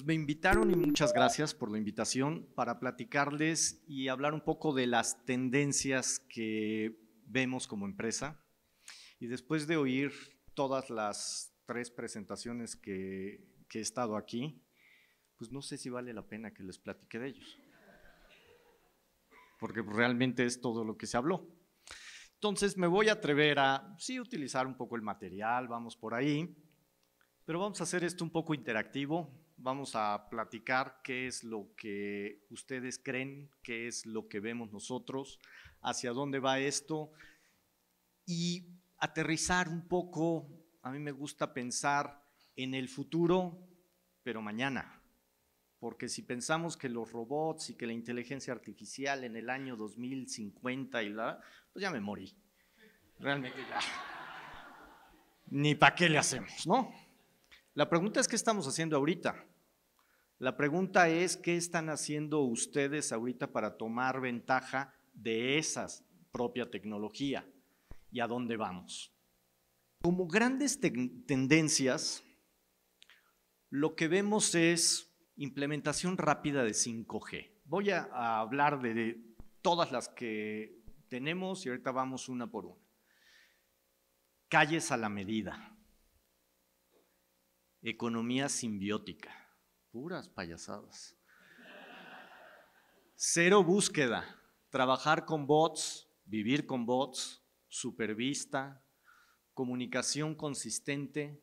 Pues me invitaron y muchas gracias por la invitación para platicarles y hablar un poco de las tendencias que vemos como empresa. Y después de oír todas las tres presentaciones que, que he estado aquí, pues no sé si vale la pena que les platique de ellos. Porque realmente es todo lo que se habló. Entonces me voy a atrever a, sí, utilizar un poco el material, vamos por ahí, pero vamos a hacer esto un poco interactivo, vamos a platicar qué es lo que ustedes creen, qué es lo que vemos nosotros, hacia dónde va esto y aterrizar un poco, a mí me gusta pensar en el futuro, pero mañana. Porque si pensamos que los robots y que la inteligencia artificial en el año 2050 y la, pues ya me morí. Realmente ya. Ni para qué le hacemos, ¿no? La pregunta es qué estamos haciendo ahorita. La pregunta es qué están haciendo ustedes ahorita para tomar ventaja de esa propia tecnología y a dónde vamos. Como grandes tendencias, lo que vemos es implementación rápida de 5G. Voy a, hablar de todas las que tenemos y ahorita vamos una por una. Calles a la medida. Economía simbiótica. Puras payasadas. Cero búsqueda. Trabajar con bots, vivir con bots, supervista, comunicación consistente,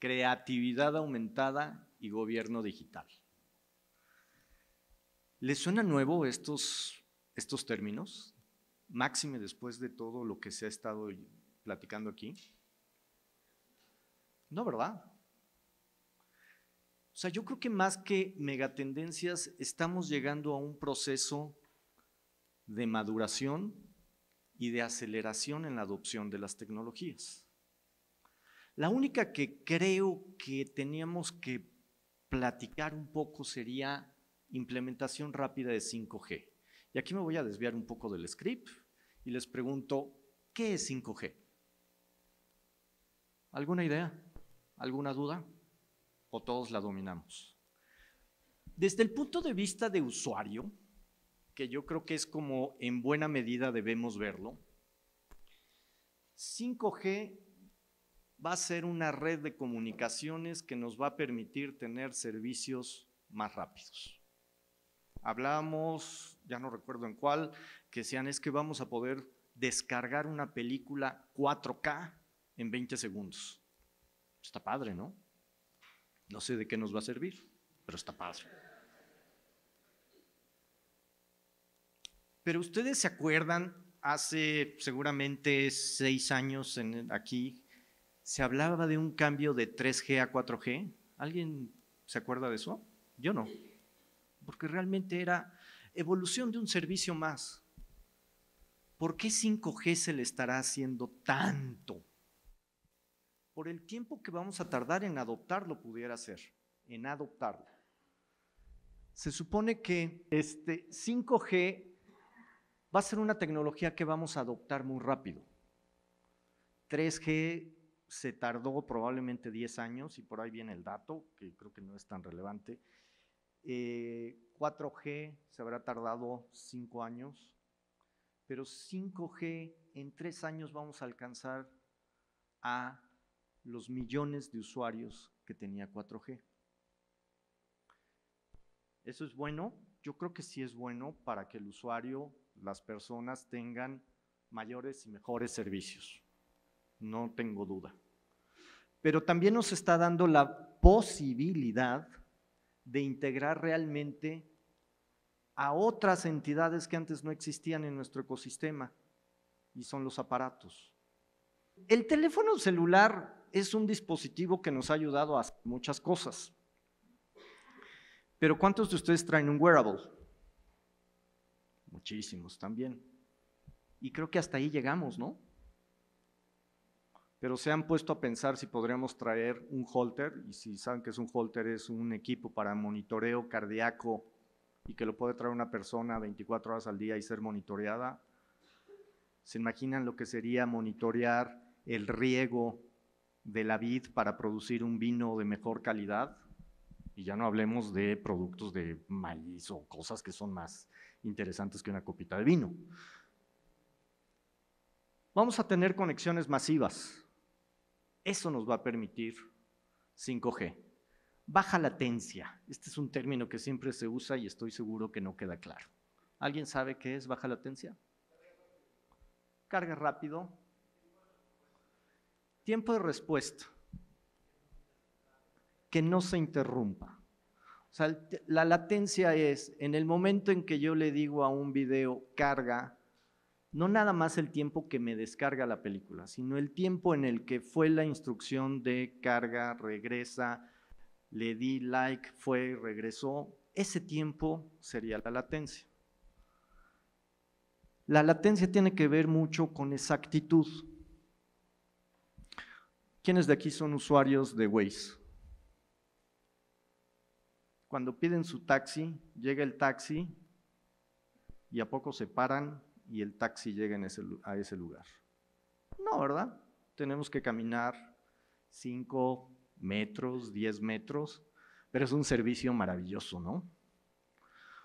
creatividad aumentada y gobierno digital. ¿Les suena nuevo estos, estos términos? Máxime después de todo lo que se ha estado platicando aquí. No, ¿verdad? O sea, yo creo que más que megatendencias, estamos llegando a un proceso de maduración y de aceleración en la adopción de las tecnologías. La única que creo que teníamos que platicar un poco sería implementación rápida de 5G. Y aquí me voy a desviar un poco del script y les pregunto, ¿qué es 5G? ¿Alguna idea? ¿Alguna duda? ¿O todos la dominamos? Desde el punto de vista de usuario, que yo creo que es como en buena medida debemos verlo, 5G va a ser una red de comunicaciones que nos va a permitir tener servicios más rápidos. Hablamos, ya no recuerdo en cuál, que decían es que vamos a poder descargar una película 4K en 20 segundos. Está padre, ¿no? No sé de qué nos va a servir, pero está padre. Pero ustedes se acuerdan, hace seguramente seis años en, aquí, se hablaba de un cambio de 3G a 4G. ¿Alguien se acuerda de eso? Yo no porque realmente era evolución de un servicio más. ¿Por qué 5G se le estará haciendo tanto? Por el tiempo que vamos a tardar en adoptarlo pudiera ser, en adoptarlo. Se supone que este 5G va a ser una tecnología que vamos a adoptar muy rápido. 3G se tardó probablemente 10 años y por ahí viene el dato, que creo que no es tan relevante. 4G eh, se habrá tardado 5 años, pero 5G en 3 años vamos a alcanzar a los millones de usuarios que tenía 4G. ¿Eso es bueno? Yo creo que sí es bueno para que el usuario, las personas tengan mayores y mejores servicios. No tengo duda. Pero también nos está dando la posibilidad de integrar realmente a otras entidades que antes no existían en nuestro ecosistema, y son los aparatos. El teléfono celular es un dispositivo que nos ha ayudado a hacer muchas cosas. Pero ¿cuántos de ustedes traen un wearable? Muchísimos también. Y creo que hasta ahí llegamos, ¿no? Pero se han puesto a pensar si podríamos traer un holter, y si saben que es un holter, es un equipo para monitoreo cardíaco y que lo puede traer una persona 24 horas al día y ser monitoreada. ¿Se imaginan lo que sería monitorear el riego de la vid para producir un vino de mejor calidad? Y ya no hablemos de productos de maíz o cosas que son más interesantes que una copita de vino. Vamos a tener conexiones masivas. Eso nos va a permitir 5G. Baja latencia. Este es un término que siempre se usa y estoy seguro que no queda claro. ¿Alguien sabe qué es baja latencia? Carga rápido. Tiempo de respuesta. Que no se interrumpa. O sea, la latencia es en el momento en que yo le digo a un video carga, no nada más el tiempo que me descarga la película, sino el tiempo en el que fue la instrucción de carga, regresa, le di like, fue, regresó. Ese tiempo sería la latencia. La latencia tiene que ver mucho con exactitud. ¿Quiénes de aquí son usuarios de Waze? Cuando piden su taxi, llega el taxi y a poco se paran y el taxi llega a ese lugar. No, ¿verdad? Tenemos que caminar 5 metros, 10 metros, pero es un servicio maravilloso, ¿no?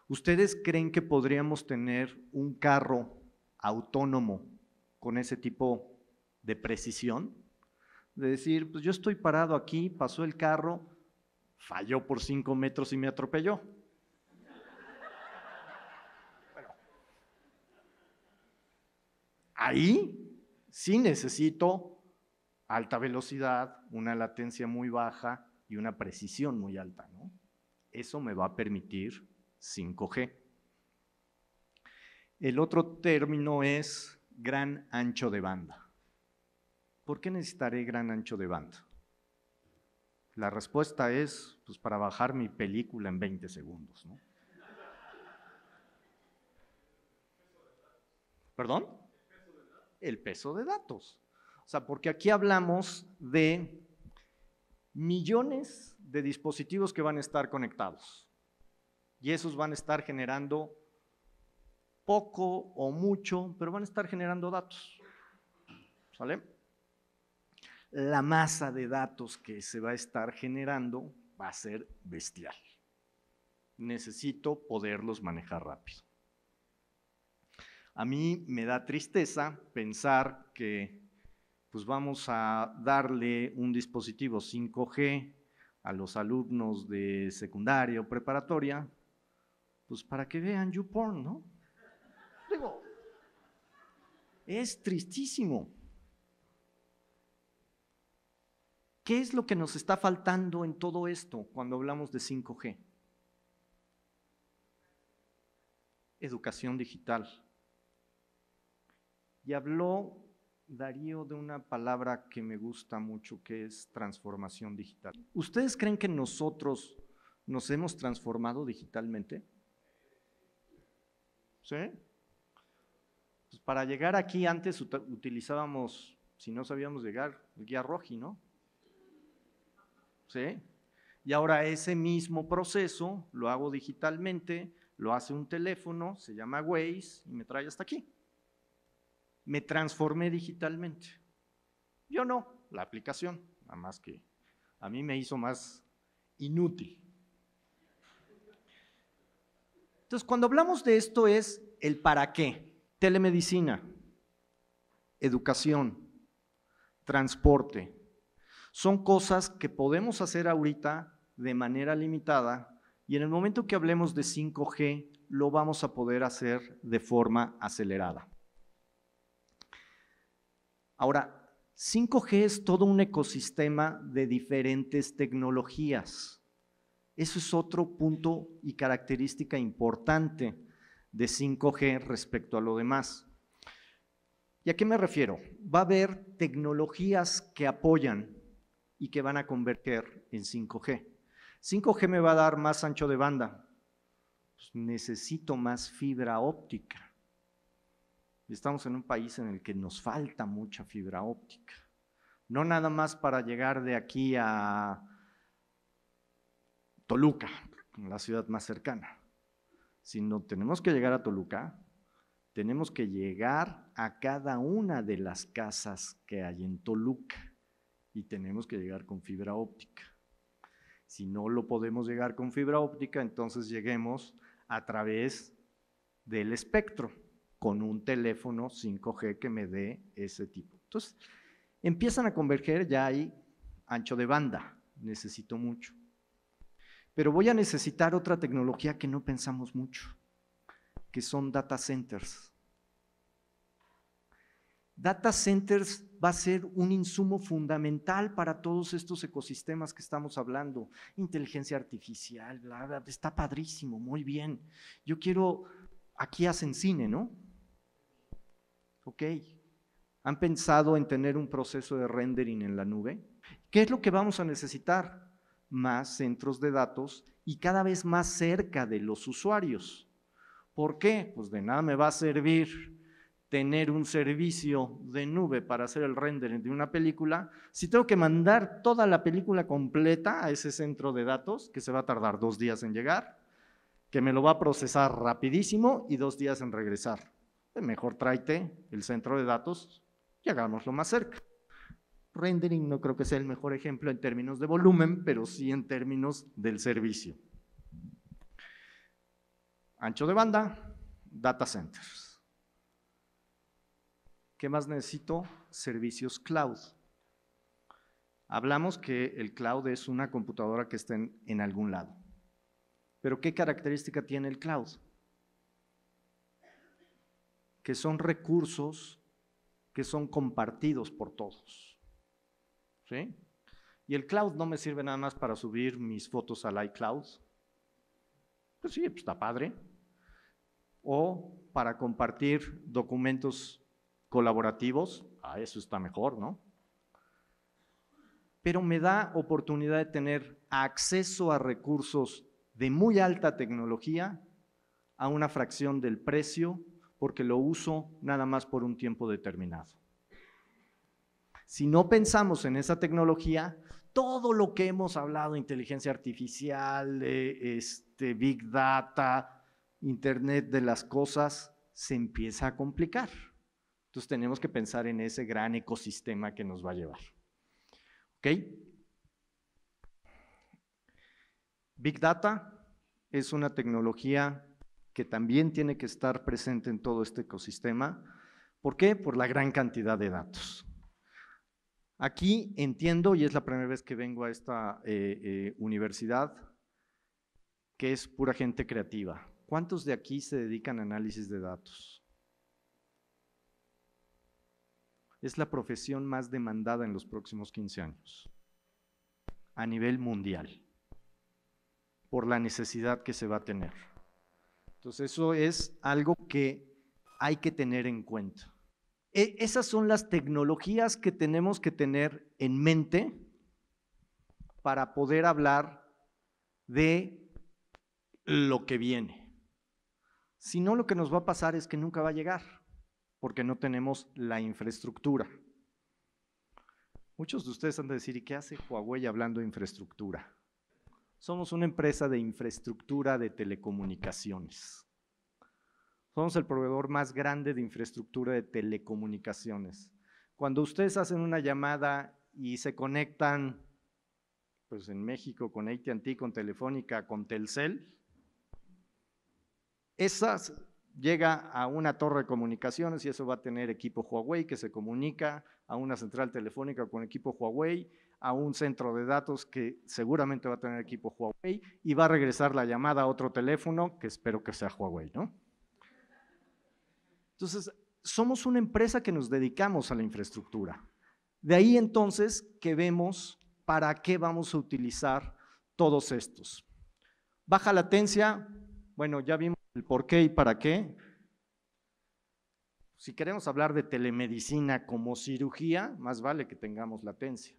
¿Ustedes creen que podríamos tener un carro autónomo con ese tipo de precisión? De decir, pues yo estoy parado aquí, pasó el carro, falló por 5 metros y me atropelló. Ahí sí necesito alta velocidad, una latencia muy baja y una precisión muy alta. ¿no? Eso me va a permitir 5G. El otro término es gran ancho de banda. ¿Por qué necesitaré gran ancho de banda? La respuesta es pues, para bajar mi película en 20 segundos. ¿no? ¿Perdón? El peso de datos. O sea, porque aquí hablamos de millones de dispositivos que van a estar conectados. Y esos van a estar generando poco o mucho, pero van a estar generando datos. ¿Sale? La masa de datos que se va a estar generando va a ser bestial. Necesito poderlos manejar rápido. A mí me da tristeza pensar que pues vamos a darle un dispositivo 5G a los alumnos de secundaria o preparatoria, pues para que vean YouPorn, ¿no? Digo, es tristísimo. ¿Qué es lo que nos está faltando en todo esto cuando hablamos de 5G? Educación digital. Y habló Darío de una palabra que me gusta mucho, que es transformación digital. ¿Ustedes creen que nosotros nos hemos transformado digitalmente? ¿Sí? Pues para llegar aquí antes utilizábamos, si no sabíamos llegar, el guía roji, ¿no? ¿Sí? Y ahora ese mismo proceso lo hago digitalmente, lo hace un teléfono, se llama Waze y me trae hasta aquí me transformé digitalmente. Yo no, la aplicación, nada más que a mí me hizo más inútil. Entonces, cuando hablamos de esto es el para qué. Telemedicina, educación, transporte. Son cosas que podemos hacer ahorita de manera limitada y en el momento que hablemos de 5G lo vamos a poder hacer de forma acelerada. Ahora, 5G es todo un ecosistema de diferentes tecnologías. Eso es otro punto y característica importante de 5G respecto a lo demás. ¿Y a qué me refiero? Va a haber tecnologías que apoyan y que van a convertir en 5G. 5G me va a dar más ancho de banda. Pues necesito más fibra óptica. Estamos en un país en el que nos falta mucha fibra óptica. No nada más para llegar de aquí a Toluca, la ciudad más cercana, sino tenemos que llegar a Toluca, tenemos que llegar a cada una de las casas que hay en Toluca y tenemos que llegar con fibra óptica. Si no lo podemos llegar con fibra óptica, entonces lleguemos a través del espectro con un teléfono 5G que me dé ese tipo. Entonces, empiezan a converger, ya hay ancho de banda, necesito mucho. Pero voy a necesitar otra tecnología que no pensamos mucho, que son data centers. Data centers va a ser un insumo fundamental para todos estos ecosistemas que estamos hablando. Inteligencia artificial, está padrísimo, muy bien. Yo quiero, aquí hacen cine, ¿no? Ok. ¿Han pensado en tener un proceso de rendering en la nube? ¿Qué es lo que vamos a necesitar? Más centros de datos y cada vez más cerca de los usuarios. ¿Por qué? Pues de nada me va a servir tener un servicio de nube para hacer el rendering de una película, si tengo que mandar toda la película completa a ese centro de datos, que se va a tardar dos días en llegar, que me lo va a procesar rapidísimo y dos días en regresar. Pues mejor tráete el centro de datos y hagámoslo más cerca. Rendering no creo que sea el mejor ejemplo en términos de volumen, pero sí en términos del servicio. Ancho de banda, data centers. ¿Qué más necesito? Servicios cloud. Hablamos que el cloud es una computadora que está en, algún lado. Pero ¿qué característica tiene el cloud? Que son recursos que son compartidos por todos. ¿Sí? Y el cloud no me sirve nada más para subir mis fotos al iCloud. Pues sí, pues está padre. O para compartir documentos colaborativos, a eso está mejor, ¿no? Pero me da oportunidad de tener acceso a recursos de muy alta tecnología a una fracción del precio porque lo uso nada más por un tiempo determinado. Si no pensamos en esa tecnología, todo lo que hemos hablado, inteligencia artificial, eh, este, big data, Internet de las cosas, se empieza a complicar. Entonces tenemos que pensar en ese gran ecosistema que nos va a llevar. ¿Ok? Big Data es una tecnología que también tiene que estar presente en todo este ecosistema. ¿Por qué? Por la gran cantidad de datos. Aquí entiendo, y es la primera vez que vengo a esta eh, eh, universidad, que es pura gente creativa. ¿Cuántos de aquí se dedican a análisis de datos? es la profesión más demandada en los próximos 15 años a nivel mundial por la necesidad que se va a tener. Entonces eso es algo que hay que tener en cuenta. E, esas son las tecnologías que tenemos que tener en mente para poder hablar de lo que viene. Si no, lo que nos va a pasar es que nunca va a llegar porque no tenemos la infraestructura. Muchos de ustedes han de decir, ¿y qué hace Huawei hablando de infraestructura? Somos una empresa de infraestructura de telecomunicaciones. Somos el proveedor más grande de infraestructura de telecomunicaciones. Cuando ustedes hacen una llamada y se conectan, pues en México con AT&T, con Telefónica, con Telcel, esas llega a una torre de comunicaciones y eso va a tener equipo Huawei que se comunica a una central telefónica con equipo Huawei, a un centro de datos que seguramente va a tener equipo Huawei y va a regresar la llamada a otro teléfono que espero que sea Huawei, ¿no? Entonces, somos una empresa que nos dedicamos a la infraestructura. De ahí entonces que vemos para qué vamos a utilizar todos estos. Baja latencia, bueno, ya vimos el por qué y para qué. Si queremos hablar de telemedicina como cirugía, más vale que tengamos latencia.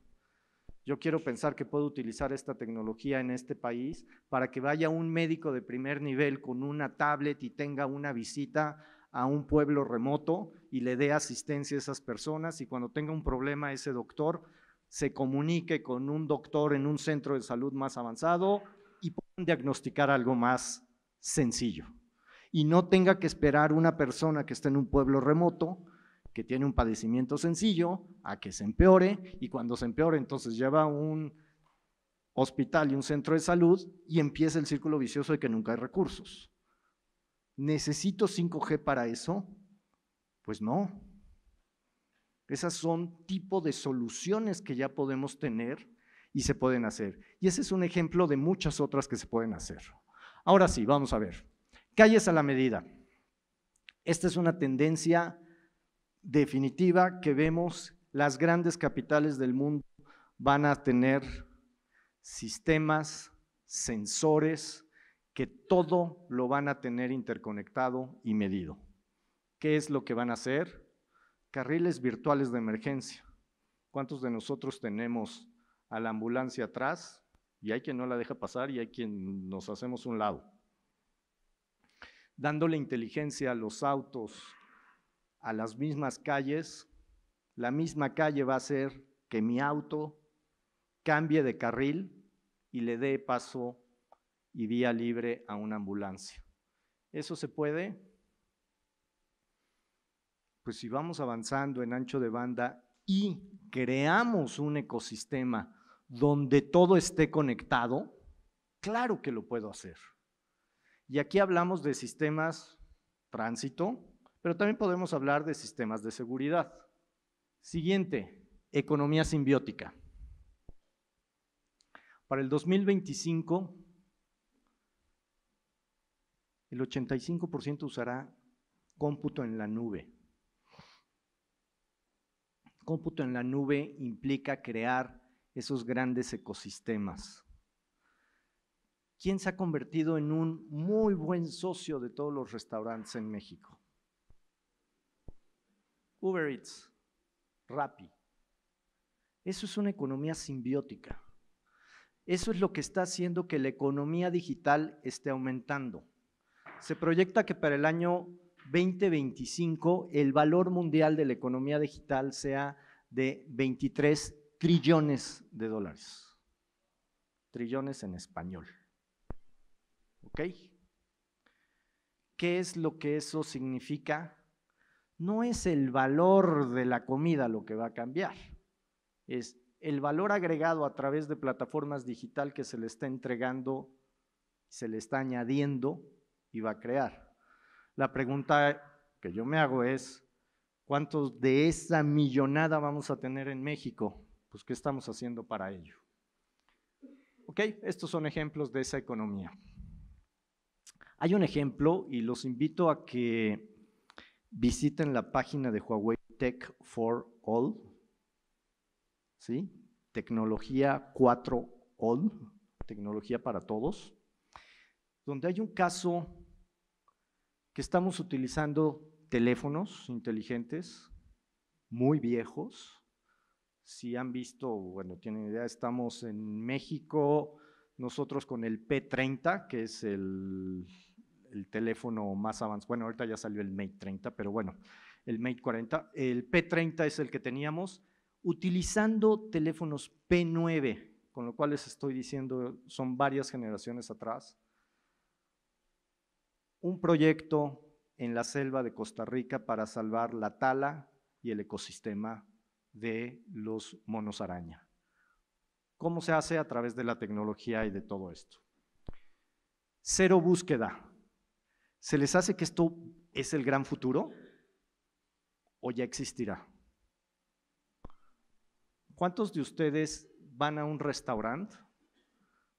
Yo quiero pensar que puedo utilizar esta tecnología en este país para que vaya un médico de primer nivel con una tablet y tenga una visita a un pueblo remoto y le dé asistencia a esas personas y cuando tenga un problema ese doctor se comunique con un doctor en un centro de salud más avanzado y puedan diagnosticar algo más sencillo. Y no tenga que esperar una persona que esté en un pueblo remoto, que tiene un padecimiento sencillo, a que se empeore y cuando se empeore entonces lleva a un hospital y un centro de salud y empieza el círculo vicioso de que nunca hay recursos. ¿Necesito 5G para eso? Pues no. Esas son tipo de soluciones que ya podemos tener y se pueden hacer. Y ese es un ejemplo de muchas otras que se pueden hacer. Ahora sí, vamos a ver. Calles a la medida. Esta es una tendencia definitiva que vemos. Las grandes capitales del mundo van a tener sistemas, sensores, que todo lo van a tener interconectado y medido. ¿Qué es lo que van a hacer? Carriles virtuales de emergencia. ¿Cuántos de nosotros tenemos a la ambulancia atrás y hay quien no la deja pasar y hay quien nos hacemos un lado? Dándole inteligencia a los autos, a las mismas calles, la misma calle va a hacer que mi auto cambie de carril y le dé paso y vía libre a una ambulancia. ¿Eso se puede? Pues si vamos avanzando en ancho de banda y creamos un ecosistema donde todo esté conectado, claro que lo puedo hacer. Y aquí hablamos de sistemas tránsito, pero también podemos hablar de sistemas de seguridad. Siguiente, economía simbiótica. Para el 2025, el 85% usará cómputo en la nube. Cómputo en la nube implica crear esos grandes ecosistemas. ¿Quién se ha convertido en un muy buen socio de todos los restaurantes en México? Uber Eats, Rappi. Eso es una economía simbiótica. Eso es lo que está haciendo que la economía digital esté aumentando. Se proyecta que para el año 2025 el valor mundial de la economía digital sea de 23 trillones de dólares. Trillones en español. ¿Ok? ¿Qué es lo que eso significa? No es el valor de la comida lo que va a cambiar, es el valor agregado a través de plataformas digital que se le está entregando, se le está añadiendo y va a crear. La pregunta que yo me hago es, ¿cuántos de esa millonada vamos a tener en México? Pues, ¿qué estamos haciendo para ello? Ok, estos son ejemplos de esa economía. Hay un ejemplo y los invito a que visiten la página de Huawei Tech for All ¿sí? Tecnología 4 All, tecnología para todos, donde hay un caso que estamos utilizando teléfonos inteligentes muy viejos. Si han visto, bueno, tienen idea, estamos en México, nosotros con el P30, que es el, el teléfono más avanzado. Bueno, ahorita ya salió el Mate 30, pero bueno, el Mate 40. El P30 es el que teníamos utilizando teléfonos P9, con lo cual les estoy diciendo, son varias generaciones atrás, un proyecto en la selva de Costa Rica para salvar la tala y el ecosistema de los monos araña. ¿Cómo se hace? A través de la tecnología y de todo esto. Cero búsqueda. ¿Se les hace que esto es el gran futuro o ya existirá? ¿Cuántos de ustedes van a un restaurante,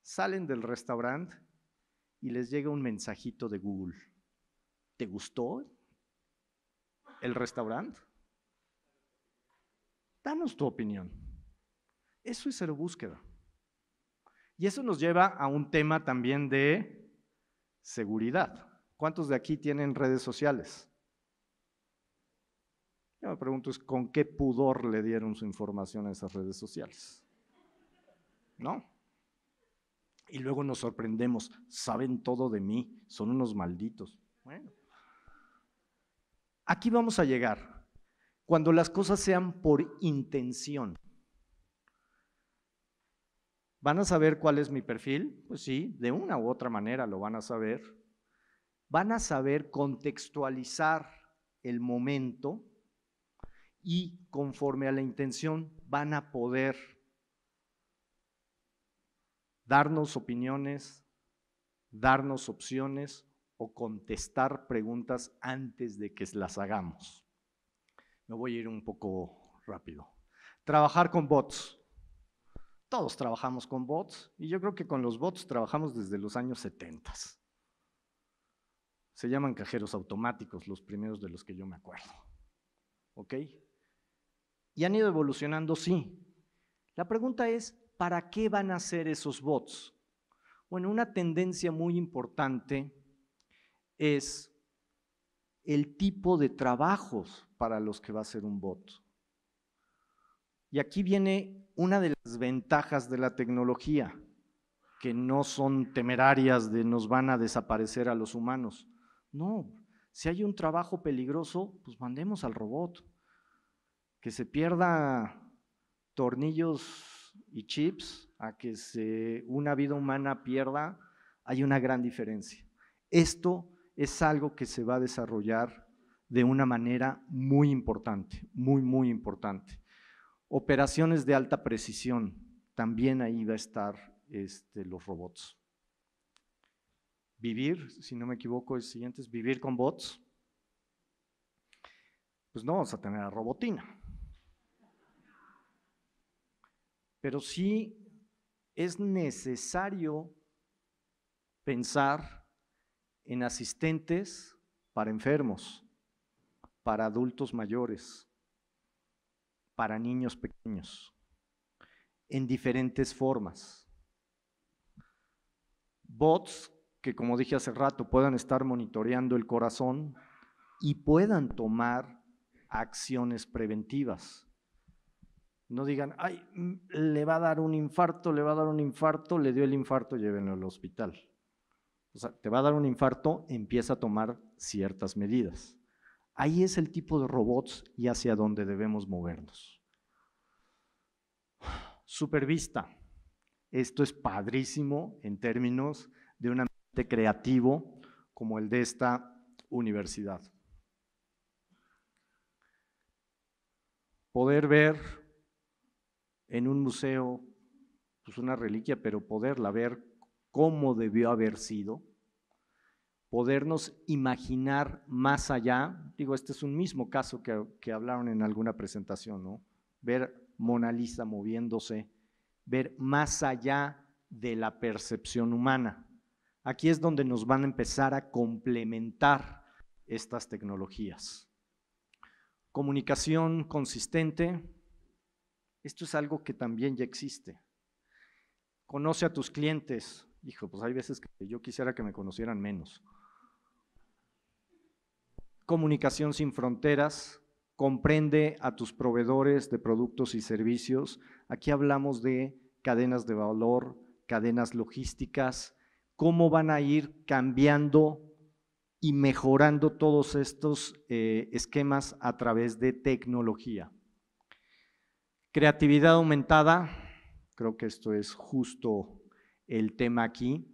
salen del restaurante y les llega un mensajito de Google? ¿Te gustó el restaurante? Danos tu opinión. Eso es búsqueda. Y eso nos lleva a un tema también de seguridad. ¿Cuántos de aquí tienen redes sociales? Yo me pregunto es con qué pudor le dieron su información a esas redes sociales. ¿No? Y luego nos sorprendemos, saben todo de mí, son unos malditos. Bueno. Aquí vamos a llegar, cuando las cosas sean por intención. ¿Van a saber cuál es mi perfil? Pues sí, de una u otra manera lo van a saber. Van a saber contextualizar el momento y conforme a la intención van a poder darnos opiniones, darnos opciones o contestar preguntas antes de que las hagamos. Me voy a ir un poco rápido. Trabajar con bots. Todos trabajamos con bots y yo creo que con los bots trabajamos desde los años 70. Se llaman cajeros automáticos, los primeros de los que yo me acuerdo. ¿Ok? Y han ido evolucionando, sí. La pregunta es, ¿para qué van a ser esos bots? Bueno, una tendencia muy importante es el tipo de trabajos para los que va a ser un bot. Y aquí viene una de las ventajas de la tecnología, que no son temerarias de nos van a desaparecer a los humanos. No, si hay un trabajo peligroso, pues mandemos al robot. Que se pierda tornillos y chips a que una vida humana pierda, hay una gran diferencia. Esto es algo que se va a desarrollar de una manera muy importante, muy, muy importante. Operaciones de alta precisión, también ahí va a estar este, los robots. Vivir, si no me equivoco, el siguiente es vivir con bots. Pues no vamos a tener a robotina. Pero sí es necesario pensar en asistentes para enfermos, para adultos mayores, para niños pequeños, en diferentes formas. Bots que, como dije hace rato, puedan estar monitoreando el corazón y puedan tomar acciones preventivas. No digan, ay, mm, le va a dar un infarto, le va a dar un infarto, le dio el infarto, llévenlo al hospital. O sea, te va a dar un infarto, empieza a tomar ciertas medidas. Ahí es el tipo de robots y hacia dónde debemos movernos. Supervista. Esto es padrísimo en términos de un creativo como el de esta universidad. Poder ver en un museo pues una reliquia, pero poderla ver cómo debió haber sido, podernos imaginar más allá, digo, este es un mismo caso que, que hablaron en alguna presentación, ¿no? Ver Mona Lisa moviéndose, ver más allá de la percepción humana. Aquí es donde nos van a empezar a complementar estas tecnologías. Comunicación consistente, esto es algo que también ya existe. Conoce a tus clientes. Hijo, pues hay veces que yo quisiera que me conocieran menos comunicación sin fronteras, comprende a tus proveedores de productos y servicios. Aquí hablamos de cadenas de valor, cadenas logísticas, cómo van a ir cambiando y mejorando todos estos eh, esquemas a través de tecnología. Creatividad aumentada, creo que esto es justo el tema aquí.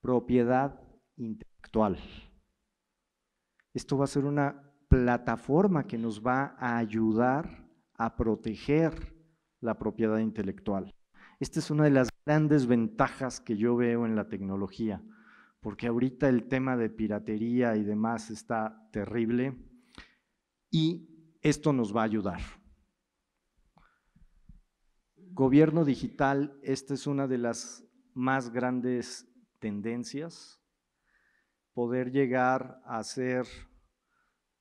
Propiedad intelectual. Esto va a ser una plataforma que nos va a ayudar a proteger la propiedad intelectual. Esta es una de las grandes ventajas que yo veo en la tecnología, porque ahorita el tema de piratería y demás está terrible y esto nos va a ayudar. Gobierno digital, esta es una de las más grandes tendencias, poder llegar a hacer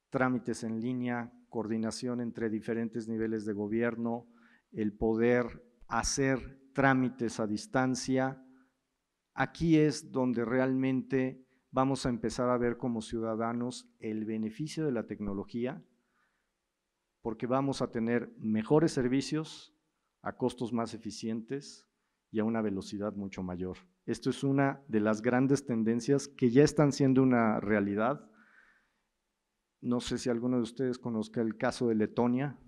trámites en línea, coordinación entre diferentes niveles de gobierno, el poder hacer trámites a distancia. Aquí es donde realmente vamos a empezar a ver como ciudadanos el beneficio de la tecnología, porque vamos a tener mejores servicios a costos más eficientes y a una velocidad mucho mayor. Esto es una de las grandes tendencias que ya están siendo una realidad No sé si alguno de ustedes conozca el caso de Letonia.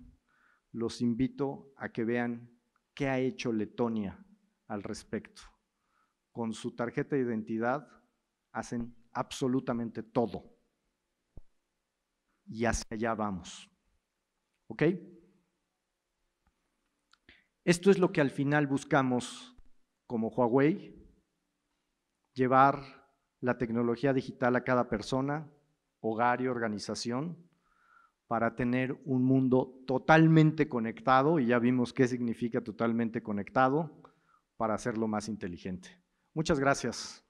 Los invito a que vean qué ha hecho Letonia al respecto. Con su tarjeta de identidad hacen absolutamente todo. Y hacia allá vamos. ¿Ok? Esto es lo que al final buscamos como Huawei, llevar la tecnología digital a cada persona, hogar y organización para tener un mundo totalmente conectado, y ya vimos qué significa totalmente conectado, para hacerlo más inteligente. Muchas gracias.